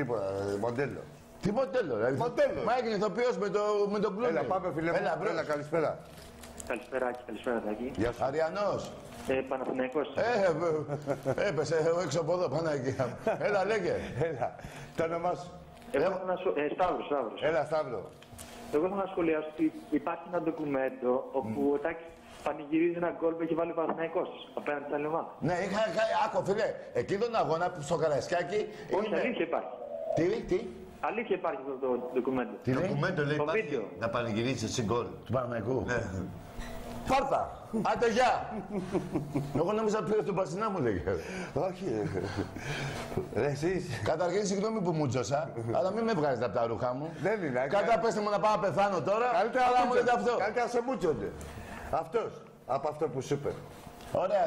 τίποτα, ε, μοντέλο. Τι μοντέλο, ρε. Μοντέλο. Μα έγινε ηθοποιός με, το, με τον κλούνι. Έλα, πάμε φίλε μου. Έλα, μπρος. Έλα, καλησπέρα. Καλησπέρα, Άκη, καλησπέρα, Τάκη. Γεια σου. Αριανός. Ε, Παναθηναϊκός. Ε, ε, έπεσε έξω από εδώ, Παναγία. Έλα, λέγε. Έλα. Το όνομά σου. Εγώ θέλω να σου... Ε, Σταύρος, Σταύρος. Έλα, Σταύρο. Εγώ θέλω να σχολιάσω ότι υπάρχει ένα ντοκουμέντο όπου ο Τάκης πανηγυρίζει ένα γκολ που έχει βάλει ο Παναθηναϊκός απέναντι στην άλλη ομάδα. Ναι, είχα, είχα, άκου φίλε, εκείνο τον αγώνα που στο Καραϊσκάκι Όχι, είναι... αλήθεια υπάρχει. Τι, τι, Αλήθεια υπάρχει αυτό το ντοκουμέντο. τι λέει, Ντοκουμέντο λέει Το υπάρχει βίντεο. να πανηγυρίσει εσύ γκολ. του Παναγικού. Ναι. Πάρτα, άντε γεια. Εγώ νόμιζα πήρες τον Παστινά μου λέγε. Όχι. Ρε, εσείς. Καταρχήν, συγγνώμη που μου τζώσα, αλλά μην με βγάζετε από τα ρούχα μου. Δεν είναι. Κατά πέστε μου να πάω να πεθάνω τώρα, Καλύτερα αλλά να μου λέτε μούτσονται. αυτό. Καλύτερα σε μούτσονται. Αυτός. Από αυτό που σου είπε. Ωραία.